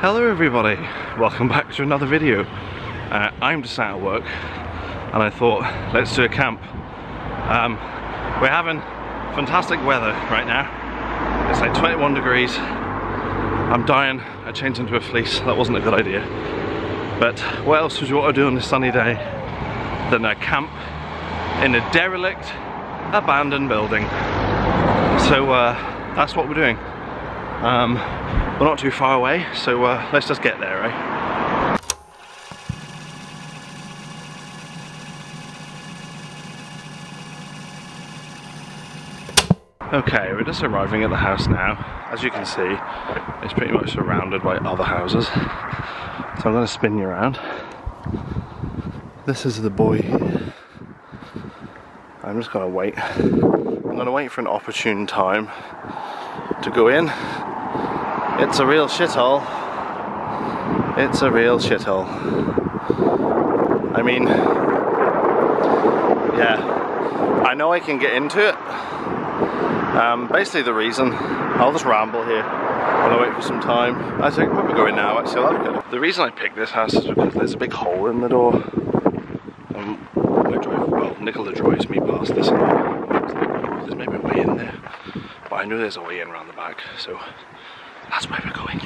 Hello everybody, welcome back to another video. Uh, I'm just out of work and I thought let's do a camp. Um, we're having fantastic weather right now. It's like 21 degrees. I'm dying, I changed into a fleece, that wasn't a good idea. But what else would you want to do on a sunny day than a camp in a derelict, abandoned building. So uh, that's what we're doing. Um, we're not too far away, so uh, let's just get there, right? Okay, we're just arriving at the house now. As you can see, it's pretty much surrounded by other houses. So I'm going to spin you around. This is the boy. I'm just to wait. I'm going to wait for an opportune time to go in. It's a real shithole. It's a real shithole. I mean, yeah, I know I can get into it. Um, basically, the reason I'll just ramble here while I wait for some time. I think we're going now. Actually, that's good. The reason I picked this house is because there's a big hole in the door. Um, drive, well, Nicola drives me past this. There's maybe a way in there, but I know there's a way in around the back, so that's where we're going.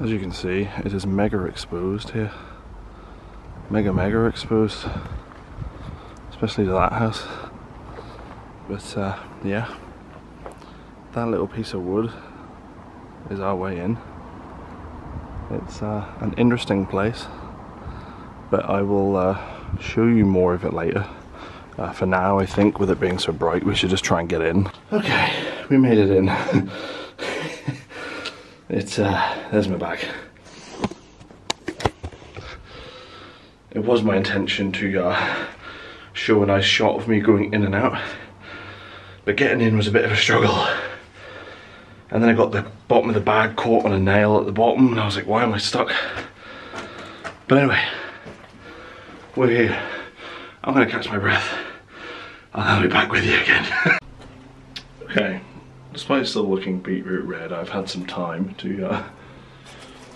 As you can see, it is mega exposed here. Mega, mega exposed. Especially to that house. But uh, yeah, that little piece of wood is our way in. It's uh, an interesting place, but I will uh, show you more of it later. Uh, for now, I think with it being so bright, we should just try and get in. Okay, we made it in. it's, uh, there's my bag. It was my intention to uh, show a nice shot of me going in and out, but getting in was a bit of a struggle. And then I got the bottom of the bag caught on a nail at the bottom and I was like, why am I stuck? But anyway, we're here. I'm gonna catch my breath and I'll be back with you again. okay, despite still looking beetroot red, I've had some time to uh,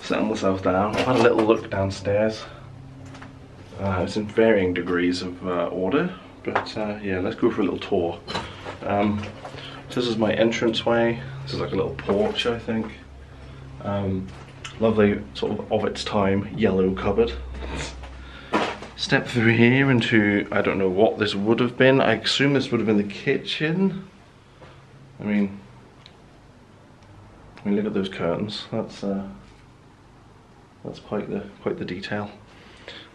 settle myself down. I've had a little look downstairs. Uh, it's in varying degrees of uh, order, but uh, yeah, let's go for a little tour. Um, this is my entranceway. This is like a little porch, I think. Um, lovely, sort of of its time, yellow cupboard. Step through here into, I don't know what this would have been. I assume this would have been the kitchen. I mean, I mean, look at those curtains. That's uh, that's quite the quite the detail.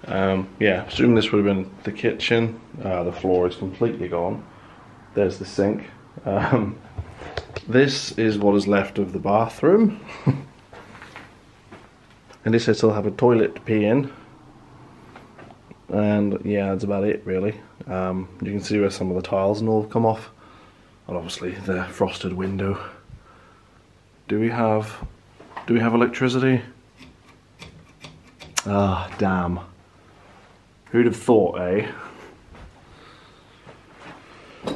Um, yeah, assume this would have been the kitchen. Uh, the floor is completely gone. There's the sink. Um, this is what is left of the bathroom. and this I still have a toilet to pee in. And yeah, that's about it really. Um, you can see where some of the tiles and all have come off. And obviously the frosted window. Do we have, do we have electricity? Ah, damn. Who'd have thought, eh?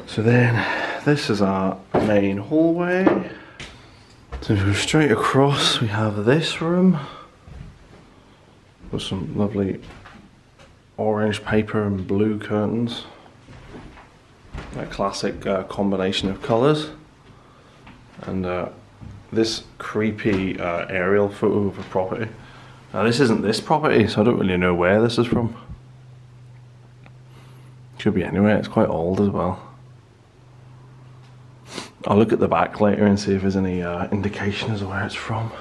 So then, this is our main hallway. So we go straight across, we have this room. With some lovely orange paper and blue curtains. That classic uh, combination of colours. And uh, this creepy uh, aerial photo of a property. Now this isn't this property, so I don't really know where this is from. Could be anywhere, it's quite old as well. I'll look at the back later and see if there's any uh, indication as to where it's from.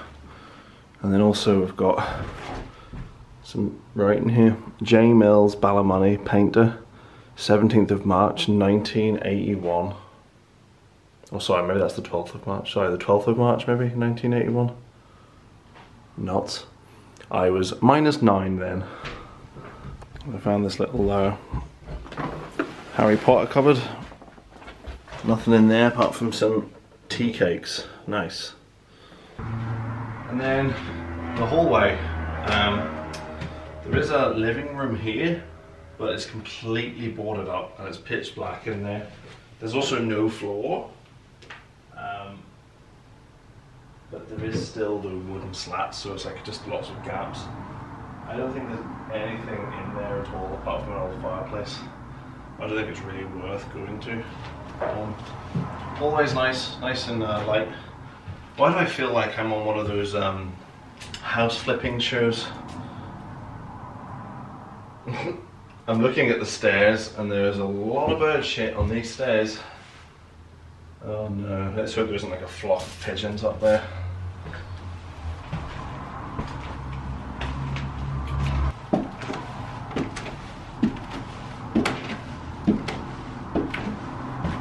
And then also we've got some writing here. J. Mills Ballymoney, painter, 17th of March 1981. Oh sorry, maybe that's the 12th of March. Sorry, the 12th of March maybe, 1981. Not. I was minus nine then. I found this little uh, Harry Potter cupboard Nothing in there apart from some tea cakes. Nice. And then the hallway. Um, there is a living room here, but it's completely boarded up and it's pitch black in there. There's also no floor. Um, but there is still the wooden slats, so it's like just lots of gaps. I don't think there's anything in there at all apart from an old fireplace. I don't think it's really worth going to. Um, always nice, nice and uh, light. Why do I feel like I'm on one of those um, house flipping shows? I'm looking at the stairs and there's a lot of bird shit on these stairs. Oh no, let's hope there isn't like a flock of pigeons up there.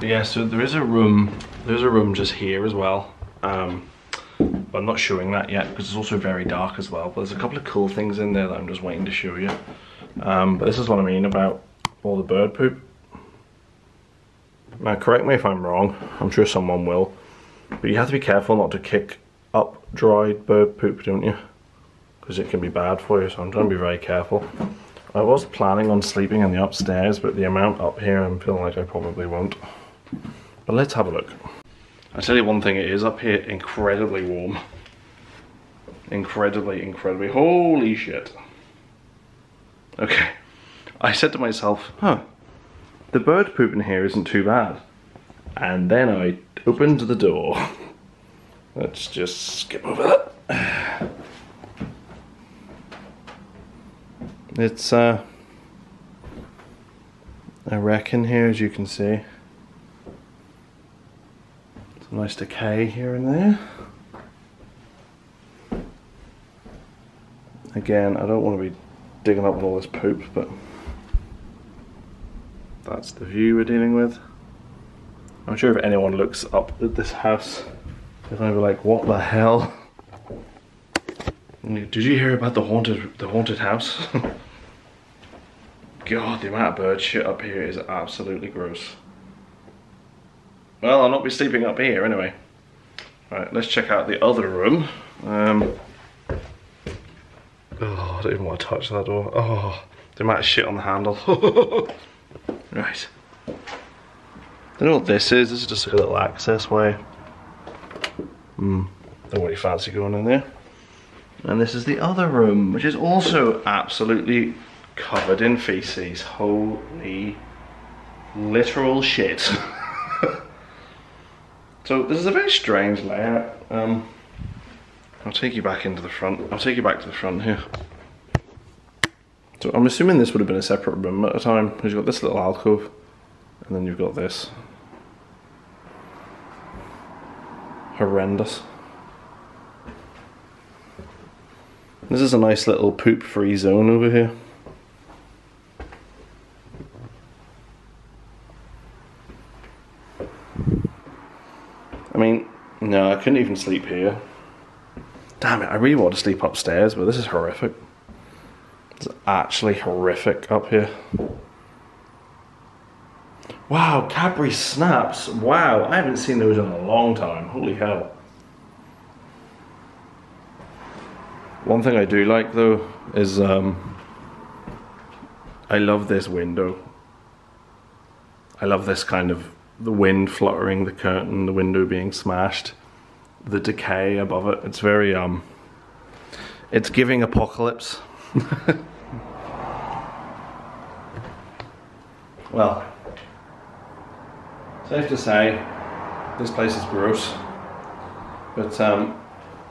Yeah, so there is a room, there's a room just here as well. Um, but I'm not showing that yet because it's also very dark as well. But there's a couple of cool things in there that I'm just waiting to show you. Um, but this is what I mean about all the bird poop. Now correct me if I'm wrong, I'm sure someone will. But you have to be careful not to kick up dried bird poop, don't you? Because it can be bad for you, so I'm trying to be very careful. I was planning on sleeping in the upstairs, but the amount up here I'm feeling like I probably won't. But let's have a look. I tell you one thing, it is up here incredibly warm. Incredibly, incredibly, holy shit. Okay, I said to myself, huh, the bird poop in here isn't too bad. And then I opened the door. Let's just skip over that. It's uh, a wreck in here, as you can see. Some nice decay here and there. Again, I don't want to be digging up all this poop, but that's the view we're dealing with. I'm sure if anyone looks up at this house, they're gonna be like, what the hell? Did you hear about the haunted the haunted house? God, the amount of bird shit up here is absolutely gross. Well, I'll not be sleeping up here anyway. All right, let's check out the other room. Um, oh, I don't even want to touch that door. Oh, the amount of shit on the handle. right. I don't know what this is. This is just a little access way. Hmm, don't really fancy going in there. And this is the other room, which is also absolutely covered in feces. Holy literal shit. So this is a very strange layout. Um, I'll take you back into the front. I'll take you back to the front here. So I'm assuming this would have been a separate room at a time because you've got this little alcove and then you've got this. Horrendous. This is a nice little poop free zone over here. I mean, no, I couldn't even sleep here. Damn it, I really want to sleep upstairs, but this is horrific. It's actually horrific up here. Wow, Cadbury snaps. Wow, I haven't seen those in a long time. Holy hell. One thing I do like though is um, I love this window. I love this kind of the wind fluttering the curtain, the window being smashed, the decay above it. It's very um it's giving apocalypse. well, safe to say this place is gross. But um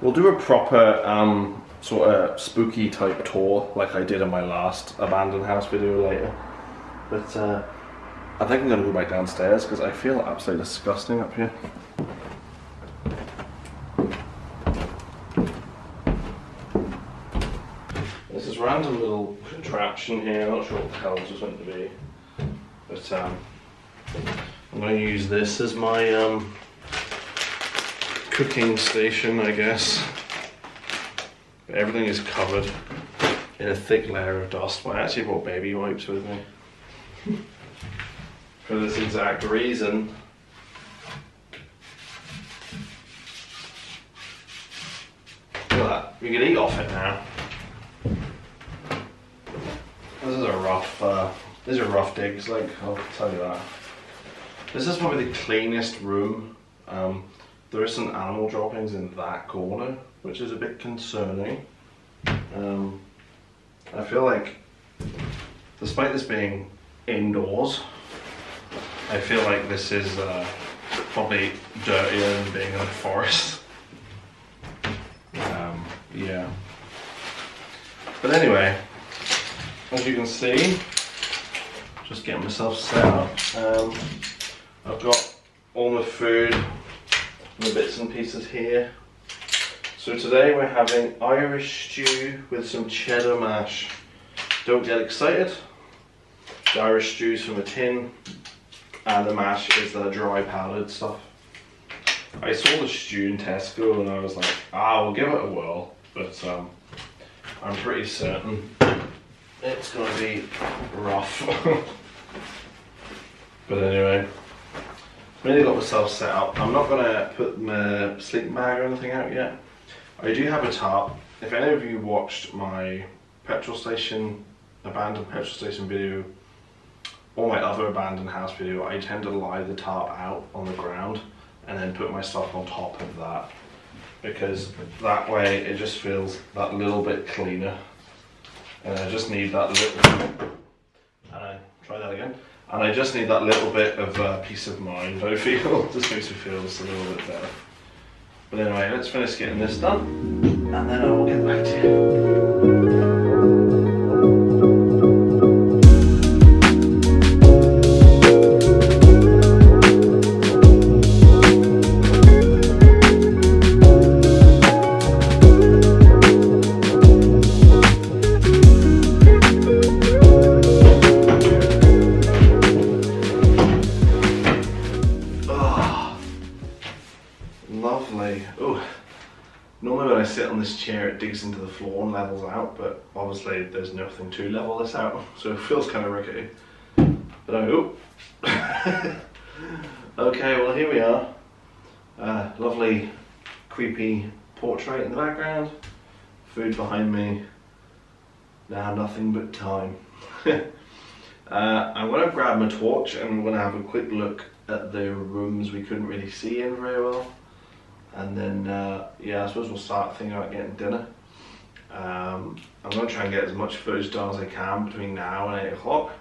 we'll do a proper um sort of spooky type tour like I did in my last abandoned house video later. But uh I think I'm going to go back downstairs because I feel absolutely disgusting up here. This random little contraption here, I'm not sure what the hell this is meant to be. But um, I'm going to use this as my um, cooking station, I guess. But everything is covered in a thick layer of dust. I actually brought baby wipes with me for this exact reason. Look at that. You can eat off it now. This is a rough, uh, these are rough digs, like, I'll tell you that. This is probably the cleanest room. Um, the there is some animal droppings in that corner, which is a bit concerning. Um, I feel like, despite this being indoors, I feel like this is uh, probably dirtier than being in a forest. Um, yeah. But anyway, as you can see, just getting myself set up. Um, I've got all my food, the bits and pieces here. So today we're having Irish stew with some cheddar mash. Don't get excited. The Irish stew's from a tin and the mash is the dry powdered stuff. I saw the stew in Tesco and I was like, ah, we'll give it a whirl. But um, I'm pretty certain it's going to be rough. but anyway, really got myself set up. I'm not going to put my sleep bag or anything out yet. I do have a tarp. If any of you watched my petrol station, abandoned petrol station video, or my other abandoned house video, I tend to lie the tarp out on the ground and then put my stuff on top of that because that way it just feels that little bit cleaner and I just need that little and I try that again. And I just need that little bit of uh, peace of mind I feel. Just makes me feel just a little bit better. But anyway let's finish getting this done and then I will get out, so it feels kind of rickety. But I okay, well here we are. Uh, lovely, creepy portrait in the background. Food behind me. Now nothing but time. Uh, I'm going to grab my torch and I'm going to have a quick look at the rooms we couldn't really see in very well. And then, uh, yeah, I suppose we'll start thinking about getting dinner. Um, I'm going to try and get as much footage done as I can between now and 8 o'clock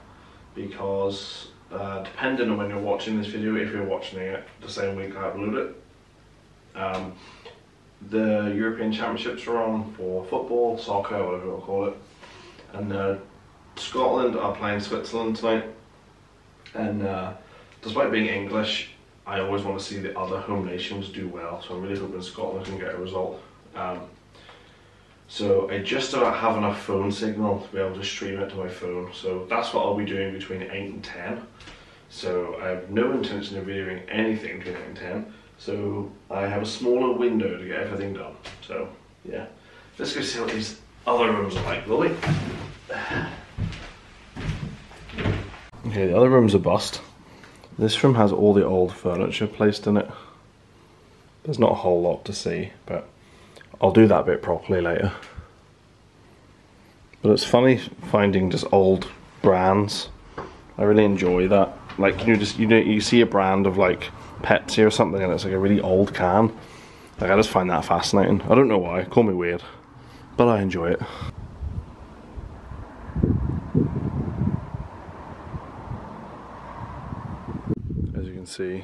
because uh, depending on when you're watching this video, if you're watching it the same week I upload it, um, the European Championships are on for football, soccer, whatever you call it. And uh, Scotland are playing Switzerland tonight, and uh, despite being English, I always want to see the other home nations do well. So I'm really hoping Scotland can get a result. Um, so I just about have enough phone signal to be able to stream it to my phone. So that's what I'll be doing between 8 and 10. So I have no intention of videoing anything between 8 and 10. So I have a smaller window to get everything done. So yeah, let's go see what these other rooms are like, will we? Okay, the other room's a bust. This room has all the old furniture placed in it. There's not a whole lot to see, but I'll do that bit properly later. But it's funny finding just old brands. I really enjoy that. Like you just you know you see a brand of like Pepsi or something and it's like a really old can. Like I just find that fascinating. I don't know why. Call me weird, but I enjoy it. As you can see,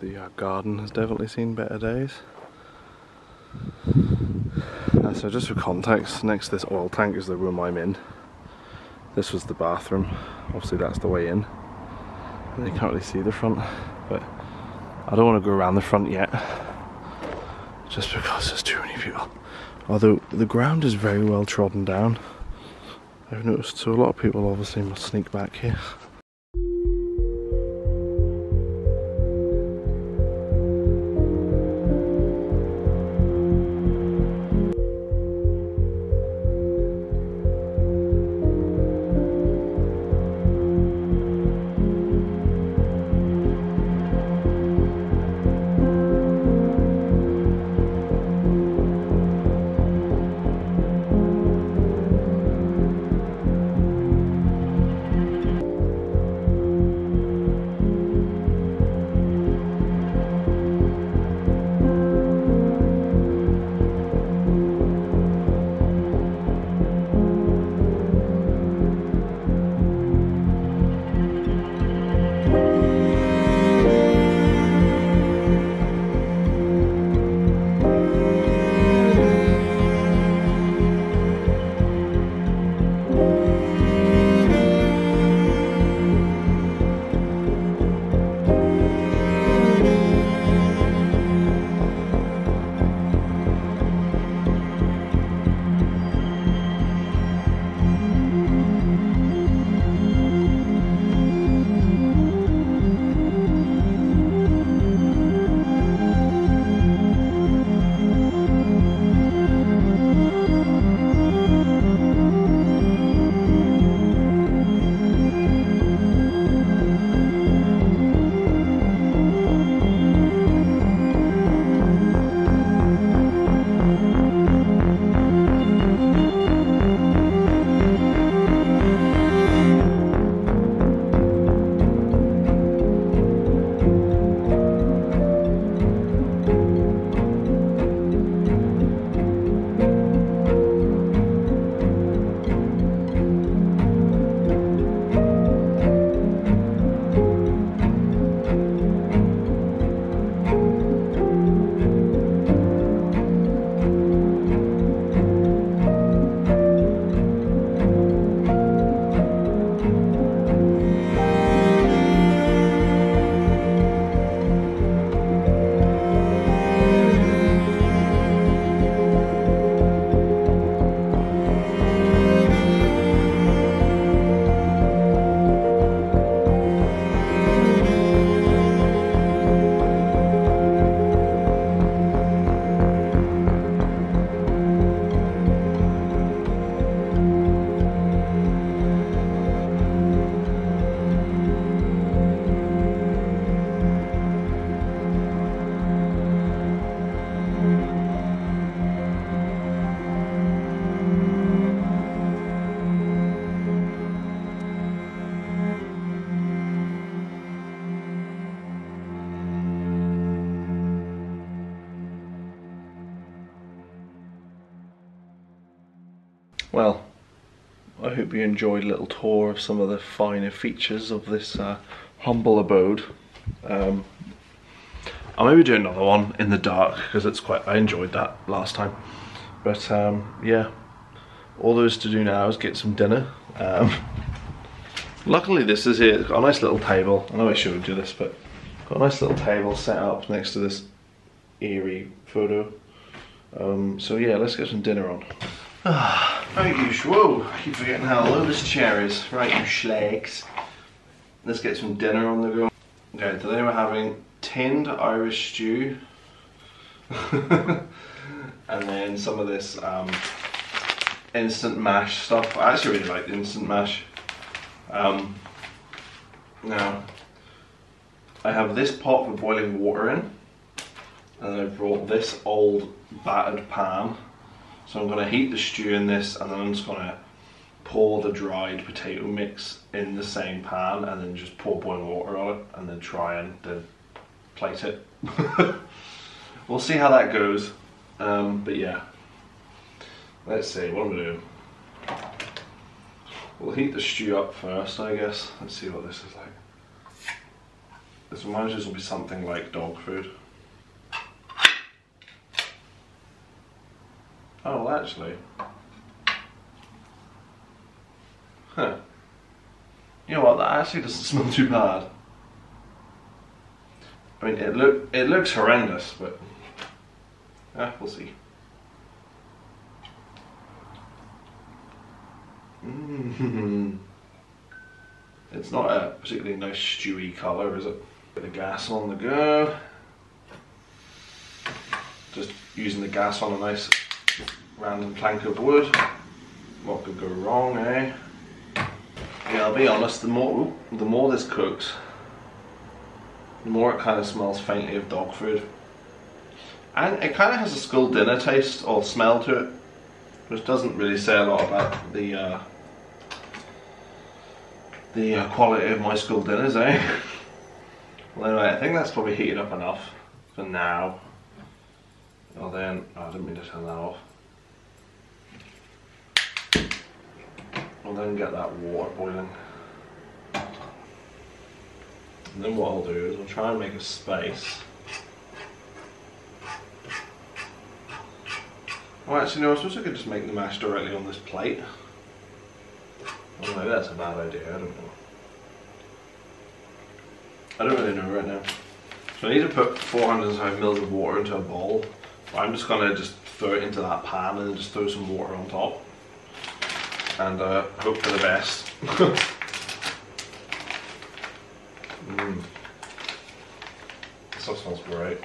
the uh, garden has definitely seen better days. So just for context, next to this oil tank is the room I'm in. This was the bathroom. Obviously that's the way in. You can't really see the front, but I don't want to go around the front yet. Just because there's too many people. Although the ground is very well trodden down. I've noticed, so a lot of people obviously must sneak back here. Hope you enjoyed a little tour of some of the finer features of this uh, humble abode. Um, I'll maybe do another one in the dark because it's quite. I enjoyed that last time. But um, yeah, all there is to do now is get some dinner. Um, luckily, this is here. It's got a nice little table. I know I showed you this, but got a nice little table set up next to this eerie photo. Um, so yeah, let's get some dinner on. Ah, right, you. Whoa, I keep forgetting how low this chair is. Right, you schlags. Let's get some dinner on the go. Okay, today we're having tinned Irish stew. and then some of this um, instant mash stuff. I actually really like the instant mash. Um, now, I have this pot for boiling water in. And then I brought this old battered pan. So I'm going to heat the stew in this and then I'm just going to pour the dried potato mix in the same pan and then just pour boiling water on it and then try and then plate it. we'll see how that goes. Um, but yeah, let's see, what I'm going to do. We'll heat the stew up first, I guess. Let's see what this is like. This reminds me will be something like dog food. Oh, actually. Huh. You know what, that actually doesn't smell too bad. I mean, it look it looks horrendous, but we'll see. Mm. It's not a particularly nice stewy colour, is it? Get the gas on the go. Just using the gas on a nice random plank of wood. What could go wrong, eh? Yeah, I'll be honest, the more, the more this cooks, the more it kind of smells faintly of dog food. And it kind of has a school dinner taste or smell to it, which doesn't really say a lot about the uh, the uh, quality of my school dinners, eh? well, anyway, I think that's probably heated up enough for now. Oh, then, oh, I didn't mean to turn that off. I'll then get that water boiling. And then what I'll do is I'll try and make a space. Well actually no, I suppose I could just make the mash directly on this plate. Oh maybe that's a bad idea, I don't know. I don't really know right now. So I need to put 405 mils of water into a bowl. I'm just gonna just throw it into that pan and then just throw some water on top and uh, hope for the best. mm. This stuff smells great.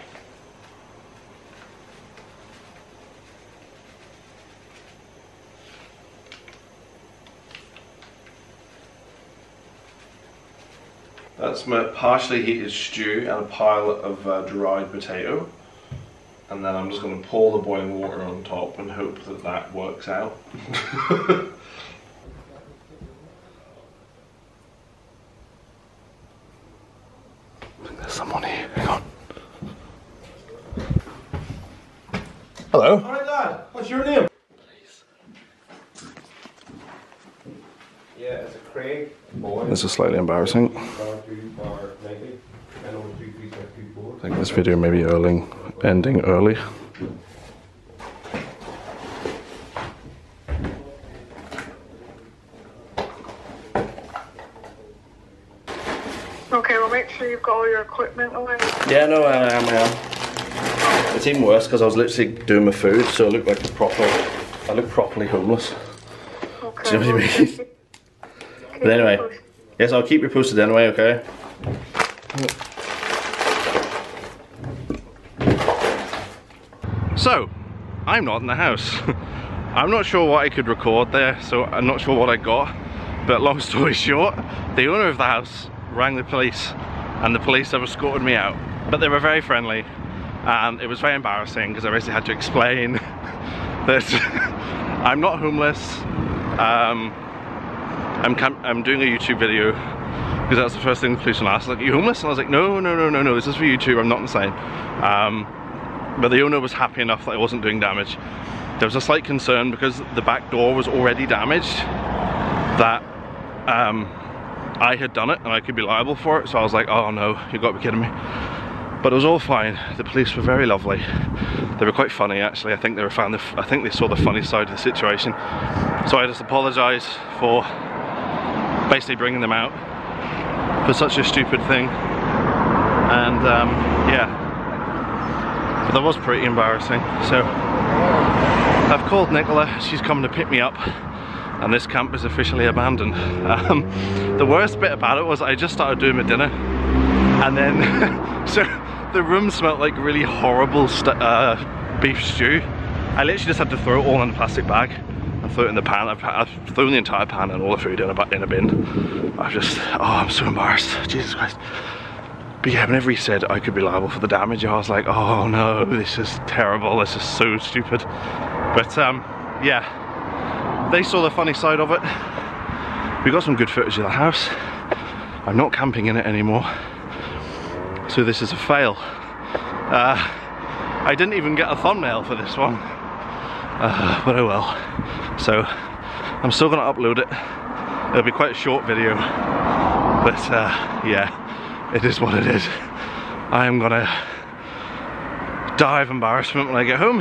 That's my partially heated stew and a pile of uh, dried potato. And then I'm just going to pour the boiling water on top and hope that that works out. Hello. Alright lad, what's your name? Please. Yeah, it's a Craig boy. This is slightly embarrassing. I think this video may be early, ending early. Okay, well make sure you've got all your equipment away. Yeah, no, I am, I am. It's even worse because I was literally doing my food, so I look like a proper, I look properly homeless. Okay. Do you know what I mean? but anyway, yes, I'll keep you posted anyway, okay? So, I'm not in the house. I'm not sure what I could record there, so I'm not sure what I got. But long story short, the owner of the house rang the police and the police have escorted me out. But they were very friendly and it was very embarrassing because I basically had to explain that I'm not homeless um, I'm, I'm doing a YouTube video because that's the first thing the police will ask like you homeless and I was like no no no no no this is for YouTube I'm not insane um, but the owner was happy enough that I wasn't doing damage there was a slight concern because the back door was already damaged that um, I had done it and I could be liable for it. So I was like, oh no, you've got to be kidding me. But it was all fine. The police were very lovely. They were quite funny actually. I think they were found I think they saw the funny side of the situation. So I just apologise for basically bringing them out for such a stupid thing. And um, yeah, but that was pretty embarrassing. So I've called Nicola. She's come to pick me up and this camp is officially abandoned. Um, the worst bit about it was I just started doing my dinner and then so the room smelled like really horrible uh, beef stew. I literally just had to throw it all in a plastic bag and throw it in the pan. I've, I've thrown the entire pan and all the food in a, in a bin. I've just, oh I'm so embarrassed, Jesus Christ. But yeah, whenever he said I could be liable for the damage, I was like, oh no, this is terrible, this is so stupid. But um, yeah, they saw the funny side of it. We got some good footage of the house. I'm not camping in it anymore. So this is a fail. Uh, I didn't even get a thumbnail for this one. Uh, but oh well. So I'm still gonna upload it. It'll be quite a short video. But uh, yeah, it is what it is. I am gonna die of embarrassment when I get home.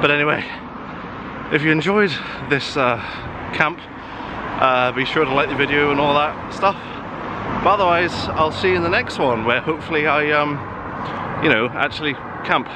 But anyway, if you enjoyed this uh, camp, uh, be sure to like the video and all that stuff. But otherwise, I'll see you in the next one where hopefully I, um, you know, actually camp.